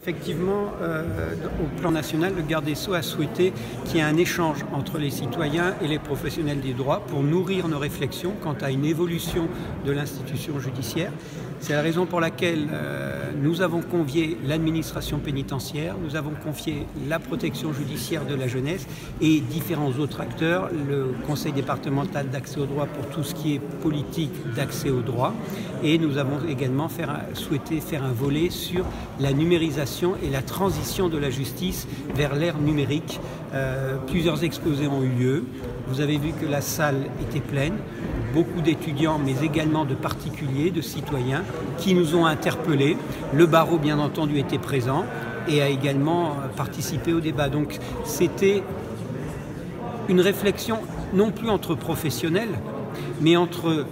Effectivement, euh, au plan national, le garde des Sceaux a souhaité qu'il y ait un échange entre les citoyens et les professionnels des droits pour nourrir nos réflexions quant à une évolution de l'institution judiciaire. C'est la raison pour laquelle euh, nous avons convié l'administration pénitentiaire, nous avons confié la protection judiciaire de la jeunesse et différents autres acteurs, le conseil départemental d'accès au droit pour tout ce qui est politique d'accès au droit. Et nous avons également souhaité faire un volet sur la numérisation et la transition de la justice vers l'ère numérique. Euh, plusieurs exposés ont eu lieu. Vous avez vu que la salle était pleine, beaucoup d'étudiants, mais également de particuliers, de citoyens qui nous ont interpellés. Le barreau, bien entendu, était présent et a également euh, participé au débat. Donc c'était une réflexion non plus entre professionnels, mais entre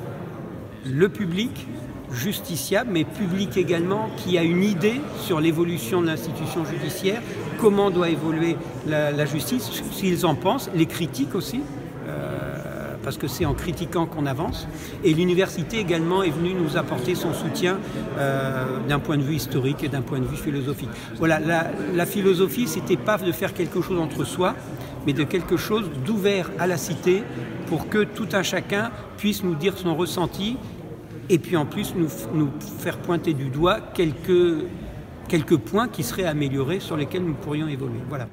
le public, justiciable, mais public également, qui a une idée sur l'évolution de l'institution judiciaire, comment doit évoluer la, la justice, s'ils en pensent, les critiques aussi, parce que c'est en critiquant qu'on avance. Et l'université également est venue nous apporter son soutien euh, d'un point de vue historique et d'un point de vue philosophique. Voilà, la, la philosophie, c'était pas de faire quelque chose entre soi, mais de quelque chose d'ouvert à la cité pour que tout un chacun puisse nous dire son ressenti et puis en plus nous, nous faire pointer du doigt quelques, quelques points qui seraient améliorés sur lesquels nous pourrions évoluer. Voilà.